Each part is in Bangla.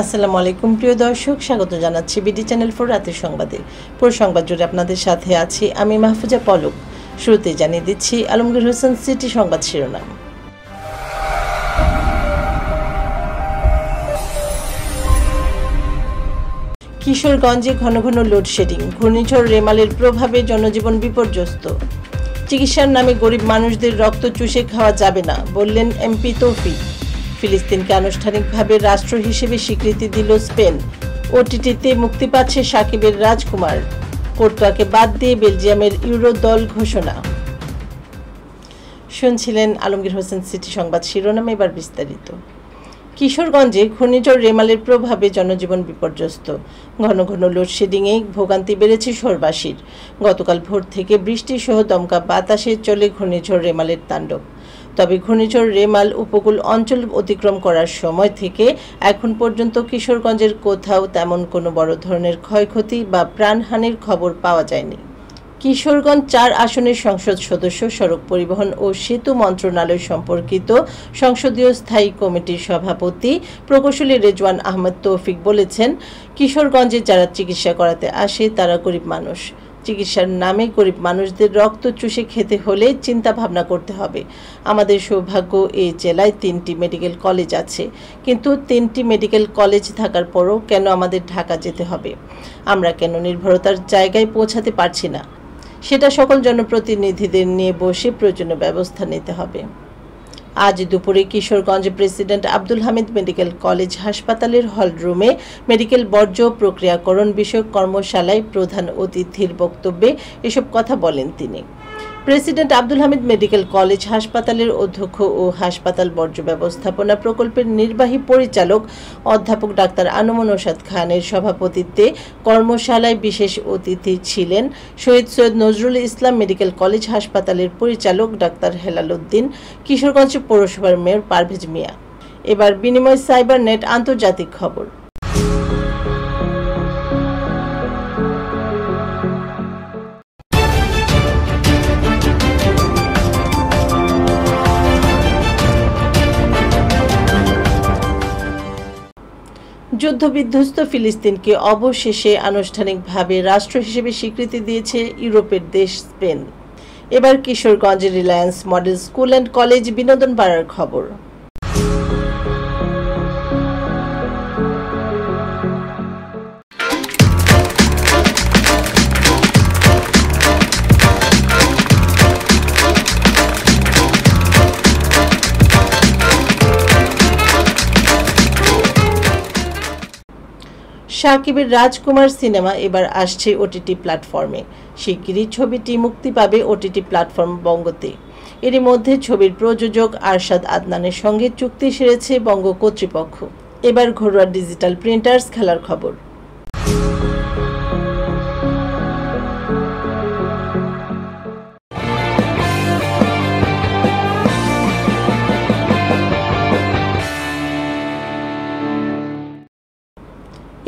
আসসালামু আলাইকুম, প্রিয় দর্শক। স্বাগত জানাচ্ছি বিডি চ্যানেল ফোর রাতের সংবাদে। পুরো সংবাদ জুড়ে আপনাদের সাথে আছি আমি মাহফুজা পলক। শুরুতে জানিয়ে দিচ্ছি আলমগীর হোসেন সিটি সংবাদ শিরোনাম। কিশোরগঞ্জে ঘন ঘন লোডশেডিং ঘূর্ণিঝড় রেমালের প্রভাবে জনজীবন বিপর্যস্ত। চিকিৎসার নামে গরিব মানুষদের রক্ত চুষে খাওয়া যাবে না, বললেন এমপি তৌফিক। ফিলিস্তিনকে আনুষ্ঠানিকভাবে রাষ্ট্র হিসেবে স্বীকৃতি দিল স্পেন। ওটিটিতে মুক্তি পাচ্ছে সাকিবের রাজকুমার। কোর্তোয়াকে বাদ দিয়ে বেলজিয়ামের ইউরো দল ঘোষণা। শুনছিলেন আলমগীর হোসেন সিটি সংবাদ শিরোনাম, এবার বিস্তারিত। কিশোরগঞ্জে ঘূর্ণিঝড় রেমালের প্রভাবে জনজীবন বিপর্যস্ত। ঘন ঘন লোডশেডিংয়ে ভোগান্তি বেড়েছে শহরবাসীর। গতকাল ভোর থেকে বৃষ্টি সহ দমকা বাতাসে চলে ঘূর্ণিঝড় রেমালের তাণ্ডব। তবে ঘূর্ণিঝড় রেমাল উপকূল অঞ্চল অতিক্রম করার সময় থেকে এখন পর্যন্ত কিশোরগঞ্জের কোথাও তেমন কোনো বড় ধরনের ক্ষয়ক্ষতি বা প্রাণহানির খবর পাওয়া যায়নি। কিশোরগঞ্জ চার আসনের সংসদ সদস্য সড়ক পরিবহন ও সেতু মন্ত্রণালয় সম্পর্কিত সংসদীয় স্থায়ী কমিটির সভাপতি প্রকৌশলী রেজওয়ান আহমদ তৌফিক বলেছেন, কিশোরগঞ্জে যারা চিকিৎসা করাতে আসে তারা গরিব মানুষ। চিকিৎসার নামে গরিব মানুষদের রক্ত চুষে খেতে হলে চিন্তা ভাবনা করতে হবে। আমাদের সৌভাগ্য এই জেলায় তিনটি মেডিকেল কলেজ আছে। কিন্তু তিনটি মেডিকেল কলেজ থাকার পরও কেন আমাদের ঢাকা যেতে হবে? আমরা কেন নির্ভরতার জায়গায় পৌঁছাতে পারছি না? সেটা সকল জনপ্রতিনিধিদের নিয়ে বসে প্রয়োজনীয় ব্যবস্থা নিতে হবে। আজ দুপুরে Kishoreganj president Abdul Hamid medical college হাসপাতালের হল রুমে মেডিকেল বর্জ্য প্রক্রিয়াকরণ বিষয়ক কর্মশালায় প্রধান অতিথির বক্তব্যে এসব কথা বলেন তিনি। President Abdul Hamid medical college হাসপাতালের অধ্যক্ষ ও হাসপাতাল বর্জ্য ব্যবস্থাপনা প্রকল্পের নির্বাহী পরিচালক অধ্যাপক ডাক্তার আনমন ওসাদ খানের সভাপতিত্বে কর্মশালায় বিশেষ অতিথি ছিলেন শহীদ সৈয়দ নজরুল ইসলাম মেডিকেল কলেজ হাসপাতালের পরিচালক ডাক্তার হেলাল উদ্দিন, কিশোরগঞ্জ পৌরসভার মেয়র পারভেজ মিয়া। এবার বিনিময় সাইবার নেট আন্তর্জাতিক খবর। যুদ্ধবিধ্বস্ত ফিলিস্তিনকে অবশেষে আনুষ্ঠানিকভাবে রাষ্ট্র হিসেবে স্বীকৃতি দিয়েছে ইউরোপের দেশ স্পেন। এবার কিশোরগঞ্জের Reliance model school and college বিনোদন পাড়ার খবর। সাকিবের রাজকুমার সিনেমা এবার আসছে ওটিটি প্ল্যাটফর্মে। শিগগিরই ছবিটি মুক্তি পাবে ওটিটি প্ল্যাটফর্ম বঙ্গতে। এরই মধ্যে ছবির প্রযোজক আরশাদ আদনানের সঙ্গে চুক্তি সেরেছে বঙ্গ কর্তৃপক্ষ। এবার ঘরোয়া ডিজিটাল প্রিন্টার্স খেলার খবর।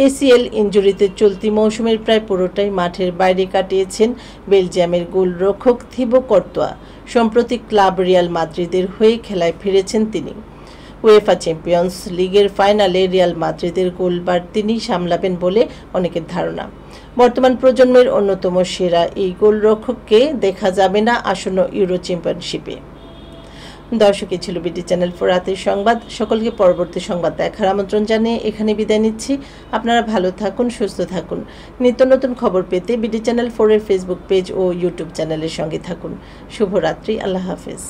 এসিএল ইঞ্জুরিতে চলতি মৌসুমের প্রায় পুরোটাই মাঠের বাইরে কাটিয়েছেন বেলজিয়ামের গোলরক্ষক থিবো কর্তোয়া। সম্প্রতি ক্লাব রিয়াল মাদ্রিদের হয়ে খেলায় ফিরেছেন তিনি। উয়েফা চ্যাম্পিয়ন্স লিগের ফাইনালে রিয়াল মাদ্রিদের গোলবার তিনি সামলাবেন বলে অনেকের ধারণা। বর্তমান প্রজন্মের অন্যতম সেরা এই গোলরক্ষককে দেখা যাবে না আসন্ন ইউরো চ্যাম্পিয়নশিপে। দর্শক ছিল বিডি চ্যানেল ফোর রাতের সংবাদ। সকলকে পরবর্তী সংবাদ দেখার আমন্ত্রণ জানিয়ে এখানে বিদায় নিচ্ছি। আপনারা ভালো থাকুন, সুস্থ থাকুন। নিত্য নতুন খবর পেতে বিডি চ্যানেল ফোরের ফেসবুক পেজ ও ইউটিউব চ্যানেলের সঙ্গে থাকুন। শুভরাত্রি, আল্লাহ হাফেজ।